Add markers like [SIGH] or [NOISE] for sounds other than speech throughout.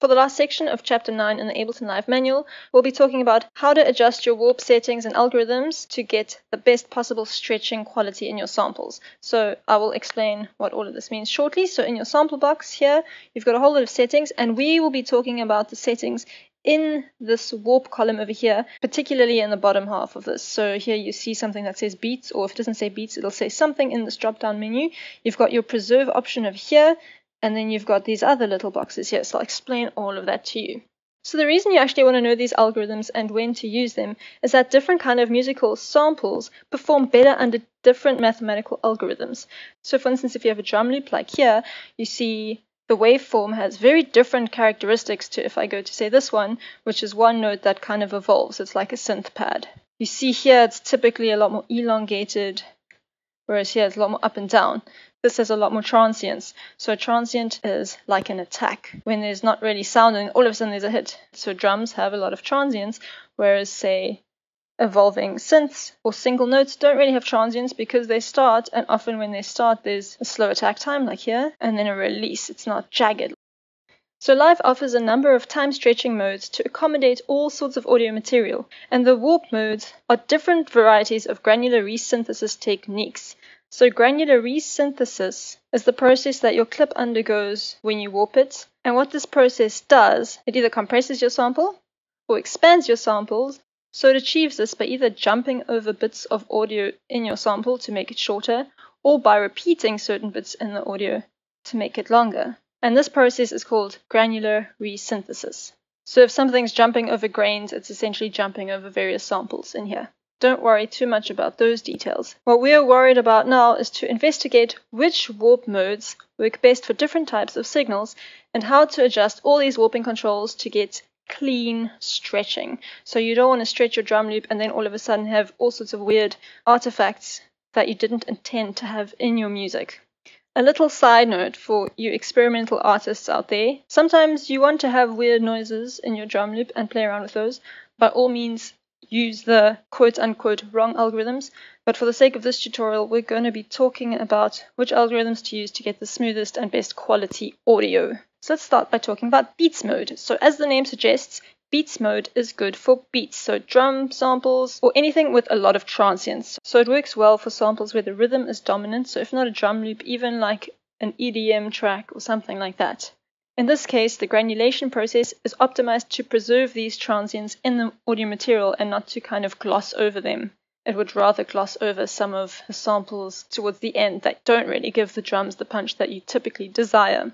For the last section of Chapter 9 in the Ableton Live manual, we'll be talking about how to adjust your warp settings and algorithms to get the best possible stretching quality in your samples. So I will explain what all of this means shortly. So in your sample box here, you've got a whole lot of settings, and we will be talking about the settings in this warp column over here, particularly in the bottom half of this. So here you see something that says beats, or if it doesn't say beats, it'll say something in this drop down menu. You've got your preserve option over here, and then you've got these other little boxes here. So I'll explain all of that to you. So the reason you actually want to know these algorithms and when to use them is that different kind of musical samples perform better under different mathematical algorithms. So for instance, if you have a drum loop like here, you see the waveform has very different characteristics to if I go to say this one, which is one note that kind of evolves. It's like a synth pad. You see here it's typically a lot more elongated, whereas here it's a lot more up and down. This has a lot more transients. So a transient is like an attack when there's not really sound and all of a sudden there's a hit. So drums have a lot of transients, whereas say evolving synths or single notes don't really have transients because they start and often when they start there's a slow attack time like here and then a release. It's not jagged. So Live offers a number of time stretching modes to accommodate all sorts of audio material, and the warp modes are different varieties of granular resynthesis techniques so granular resynthesis is the process that your clip undergoes when you warp it. And what this process does, it either compresses your sample or expands your samples. So it achieves this by either jumping over bits of audio in your sample to make it shorter or by repeating certain bits in the audio to make it longer. And this process is called granular resynthesis. So if something's jumping over grains, it's essentially jumping over various samples in here. Don't worry too much about those details. What we are worried about now is to investigate which warp modes work best for different types of signals and how to adjust all these warping controls to get clean stretching. So you don't want to stretch your drum loop and then all of a sudden have all sorts of weird artifacts that you didn't intend to have in your music. A little side note for you experimental artists out there. Sometimes you want to have weird noises in your drum loop and play around with those. By all means, use the quote unquote wrong algorithms, but for the sake of this tutorial, we're going to be talking about which algorithms to use to get the smoothest and best quality audio. So let's start by talking about beats mode. So as the name suggests, beats mode is good for beats, so drum samples or anything with a lot of transients. So it works well for samples where the rhythm is dominant, so if not a drum loop, even like an EDM track or something like that. In this case, the granulation process is optimized to preserve these transients in the audio material and not to kind of gloss over them. It would rather gloss over some of the samples towards the end that don't really give the drums the punch that you typically desire.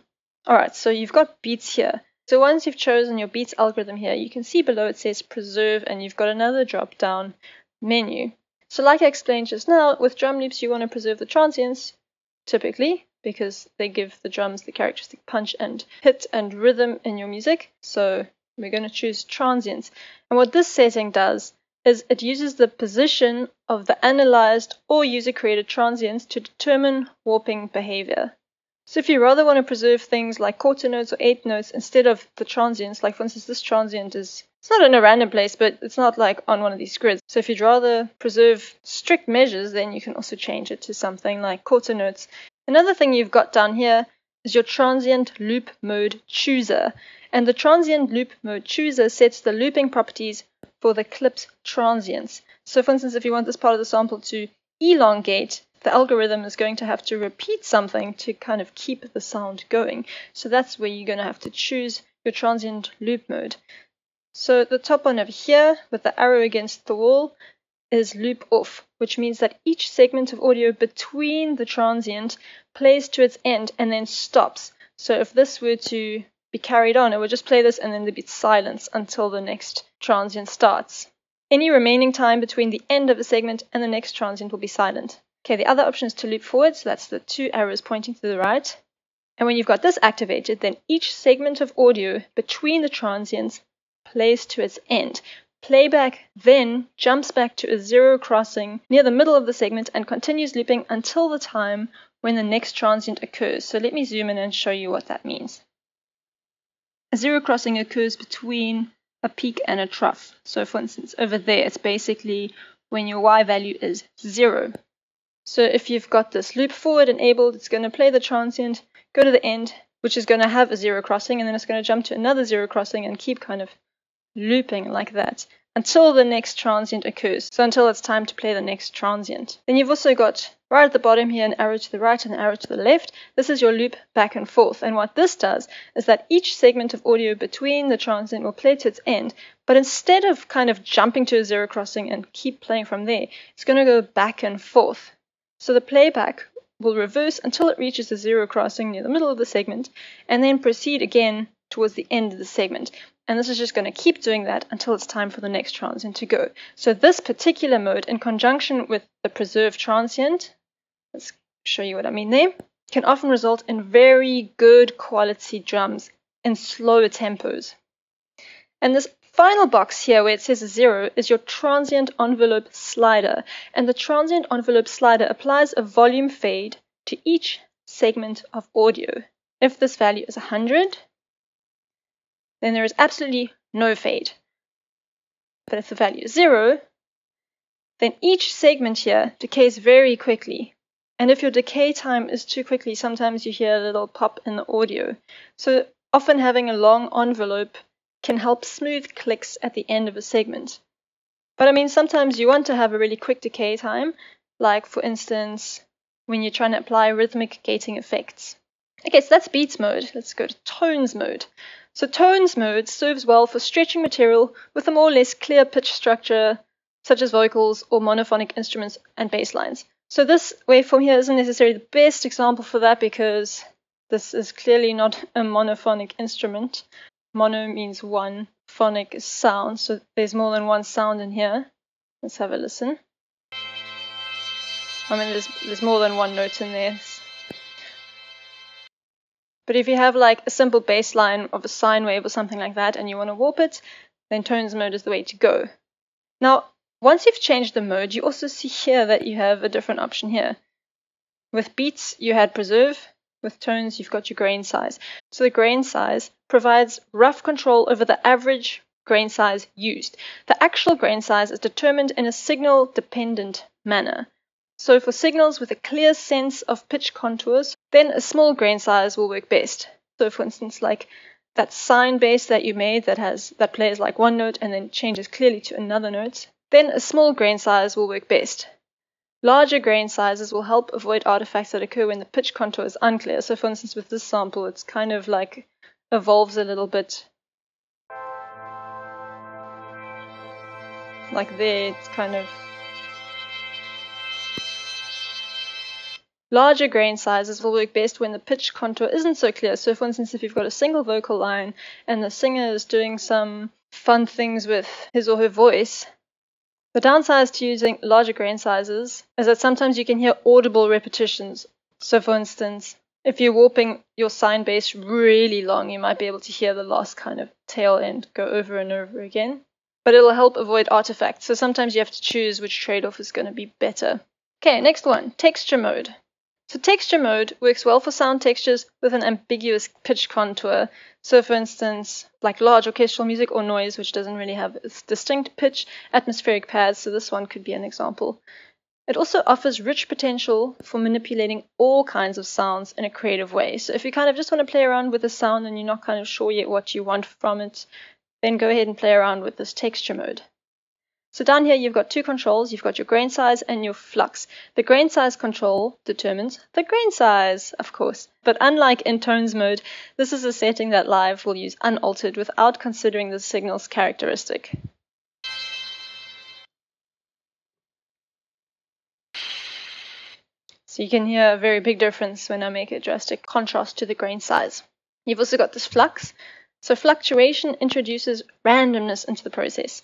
Alright, so you've got beats here. So once you've chosen your beats algorithm here, you can see below it says preserve and you've got another drop down menu. So like I explained just now, with drum loops you want to preserve the transients, typically, because they give the drums the characteristic punch and hit and rhythm in your music. So we're going to choose transients. And what this setting does is it uses the position of the analyzed or user created transients to determine warping behavior. So if you rather want to preserve things like quarter notes or eighth notes instead of the transients, like for instance this transient is it's not in a random place, but it's not like on one of these grids. So if you'd rather preserve strict measures, then you can also change it to something like quarter notes Another thing you've got down here is your transient loop mode chooser. And the transient loop mode chooser sets the looping properties for the clip's transients. So for instance, if you want this part of the sample to elongate, the algorithm is going to have to repeat something to kind of keep the sound going. So that's where you're going to have to choose your transient loop mode. So the top one over here with the arrow against the wall, is loop off, which means that each segment of audio between the transient plays to its end and then stops. So if this were to be carried on, it would just play this and then there'd be silence until the next transient starts. Any remaining time between the end of a segment and the next transient will be silent. Okay, the other option is to loop forward, so that's the two arrows pointing to the right. And when you've got this activated, then each segment of audio between the transients plays to its end, Playback then jumps back to a zero crossing near the middle of the segment and continues looping until the time when the next transient occurs. So let me zoom in and show you what that means. A zero crossing occurs between a peak and a trough. So for instance, over there, it's basically when your y value is zero. So if you've got this loop forward enabled, it's going to play the transient, go to the end, which is going to have a zero crossing, and then it's going to jump to another zero crossing and keep kind of looping like that until the next transient occurs. So until it's time to play the next transient. Then you've also got right at the bottom here an arrow to the right and an arrow to the left. This is your loop back and forth. And what this does is that each segment of audio between the transient will play to its end. But instead of kind of jumping to a zero crossing and keep playing from there, it's going to go back and forth. So the playback will reverse until it reaches the zero crossing near the middle of the segment and then proceed again towards the end of the segment. And this is just going to keep doing that until it's time for the next transient to go. So this particular mode, in conjunction with the preserved transient, let's show you what I mean there, can often result in very good quality drums in slower tempos. And this final box here where it says zero is your transient envelope slider. And the transient envelope slider applies a volume fade to each segment of audio. If this value is 100, then there is absolutely no fade. But if the value is zero, then each segment here decays very quickly. And if your decay time is too quickly, sometimes you hear a little pop in the audio. So often having a long envelope can help smooth clicks at the end of a segment. But I mean, sometimes you want to have a really quick decay time, like for instance, when you're trying to apply rhythmic gating effects. Okay, so that's beats mode. Let's go to tones mode. So tones mode serves well for stretching material with a more or less clear pitch structure, such as vocals or monophonic instruments and bass lines. So this waveform here isn't necessarily the best example for that because this is clearly not a monophonic instrument. Mono means one, phonic sound, so there's more than one sound in here. Let's have a listen. I mean, there's, there's more than one note in there. But if you have like a simple bass line of a sine wave or something like that and you want to warp it, then tones mode is the way to go. Now, once you've changed the mode, you also see here that you have a different option here. With beats, you had preserve. With tones, you've got your grain size. So the grain size provides rough control over the average grain size used. The actual grain size is determined in a signal dependent manner. So for signals with a clear sense of pitch contours, then a small grain size will work best. So for instance, like that sine bass that you made that has that plays like one note and then changes clearly to another note, then a small grain size will work best. Larger grain sizes will help avoid artifacts that occur when the pitch contour is unclear. So for instance, with this sample, it's kind of like evolves a little bit. Like there, it's kind of Larger grain sizes will work best when the pitch contour isn't so clear. So, for instance, if you've got a single vocal line and the singer is doing some fun things with his or her voice, the downside to using larger grain sizes is that sometimes you can hear audible repetitions. So, for instance, if you're warping your sine bass really long, you might be able to hear the last kind of tail end go over and over again. But it'll help avoid artifacts. So sometimes you have to choose which trade off is going to be better. Okay, next one texture mode. So texture mode works well for sound textures with an ambiguous pitch contour. So for instance, like large orchestral music or noise, which doesn't really have a distinct pitch, atmospheric pads, so this one could be an example. It also offers rich potential for manipulating all kinds of sounds in a creative way. So if you kind of just want to play around with a sound and you're not kind of sure yet what you want from it, then go ahead and play around with this texture mode. So down here you've got two controls. You've got your grain size and your flux. The grain size control determines the grain size, of course. But unlike in tones mode, this is a setting that Live will use unaltered without considering the signal's characteristic. So you can hear a very big difference when I make a drastic contrast to the grain size. You've also got this flux. So fluctuation introduces randomness into the process.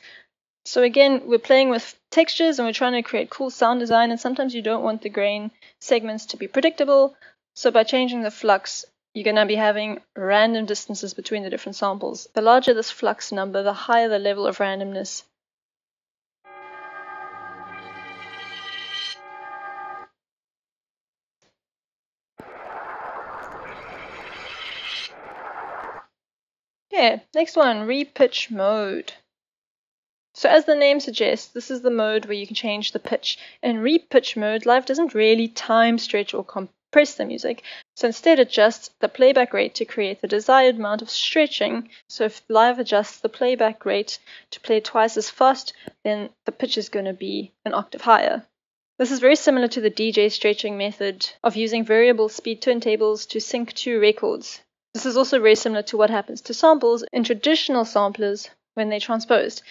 So again, we're playing with textures and we're trying to create cool sound design and sometimes you don't want the grain segments to be predictable. So by changing the flux, you're going to be having random distances between the different samples. The larger this flux number, the higher the level of randomness. Okay, next one, repitch mode. So as the name suggests, this is the mode where you can change the pitch. In repitch mode, Live doesn't really time stretch or compress the music. So instead adjusts the playback rate to create the desired amount of stretching. So if live adjusts the playback rate to play twice as fast, then the pitch is going to be an octave higher. This is very similar to the DJ stretching method of using variable speed turntables to sync two records. This is also very similar to what happens to samples in traditional samplers when they're transposed.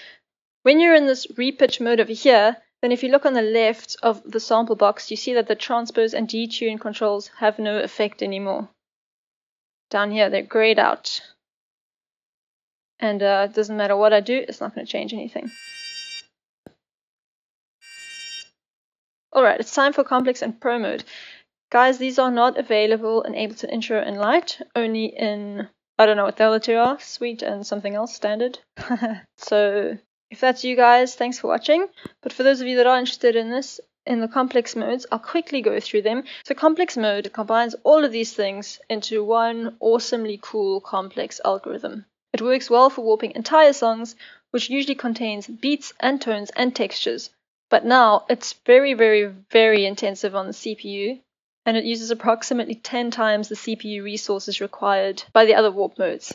When you're in this repitch mode over here, then if you look on the left of the sample box, you see that the transpose and detune controls have no effect anymore. Down here, they're grayed out. And uh, it doesn't matter what I do, it's not going to change anything. Alright, it's time for complex and pro mode. Guys, these are not available in Ableton Intro and Lite, only in, I don't know what the other two are, Suite and something else, Standard. [LAUGHS] so if that's you guys, thanks for watching. But for those of you that are interested in this, in the complex modes, I'll quickly go through them. So complex mode combines all of these things into one awesomely cool complex algorithm. It works well for warping entire songs, which usually contains beats and tones and textures. But now it's very, very, very intensive on the CPU, and it uses approximately 10 times the CPU resources required by the other warp modes.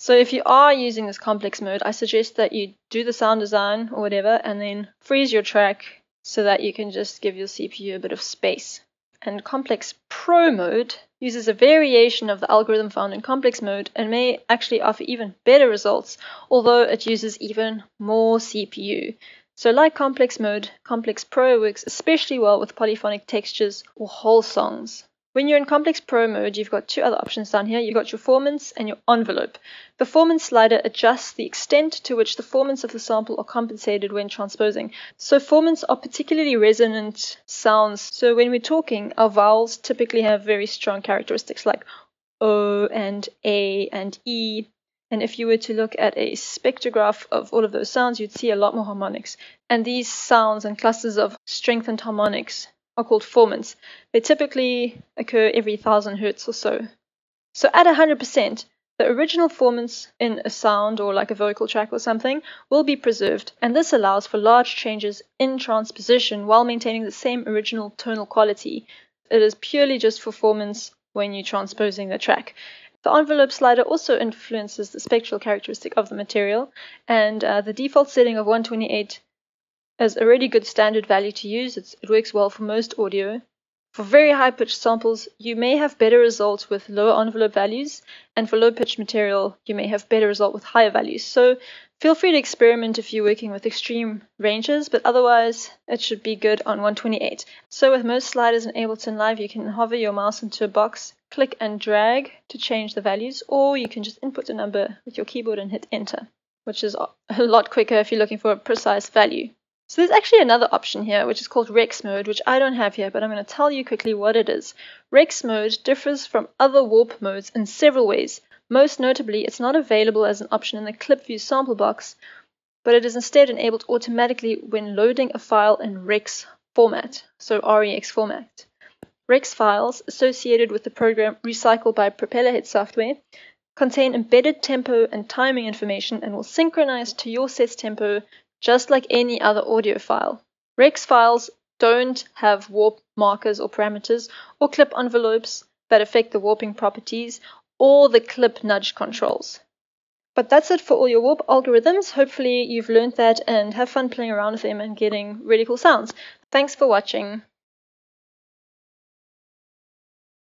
So if you are using this complex mode, I suggest that you do the sound design or whatever and then freeze your track so that you can just give your CPU a bit of space. And complex pro mode uses a variation of the algorithm found in complex mode and may actually offer even better results, although it uses even more CPU. So like complex mode, complex pro works especially well with polyphonic textures or whole songs. When you're in Complex Pro mode, you've got two other options down here. You've got your formants and your envelope. The formant slider adjusts the extent to which the formants of the sample are compensated when transposing. So formants are particularly resonant sounds. So when we're talking, our vowels typically have very strong characteristics like O and A and E. And if you were to look at a spectrograph of all of those sounds, you'd see a lot more harmonics. And these sounds and clusters of strengthened harmonics are called formants. They typically occur every 1000 hertz or so. So at 100%, the original formants in a sound or like a vocal track or something will be preserved, and this allows for large changes in transposition while maintaining the same original tonal quality. It is purely just for formants when you're transposing the track. The envelope slider also influences the spectral characteristic of the material, and uh, the default setting of 128 as a really good standard value to use. It's, it works well for most audio. For very high pitched samples, you may have better results with lower envelope values, and for low pitched material, you may have better result with higher values. So feel free to experiment if you're working with extreme ranges, but otherwise it should be good on 128. So with most sliders in Ableton Live, you can hover your mouse into a box, click and drag to change the values, or you can just input a number with your keyboard and hit enter, which is a lot quicker if you're looking for a precise value. So there's actually another option here, which is called Rex mode, which I don't have here, but I'm going to tell you quickly what it is. Rex mode differs from other warp modes in several ways. Most notably, it's not available as an option in the ClipView sample box, but it is instead enabled automatically when loading a file in Rex format, so REX format. Rex files associated with the program Recycle by Propellerhead software contain embedded tempo and timing information and will synchronize to your set's tempo just like any other audio file. Rex files don't have warp markers or parameters or clip envelopes that affect the warping properties or the clip nudge controls. But that's it for all your warp algorithms. Hopefully you've learned that and have fun playing around with them and getting really cool sounds. Thanks for watching.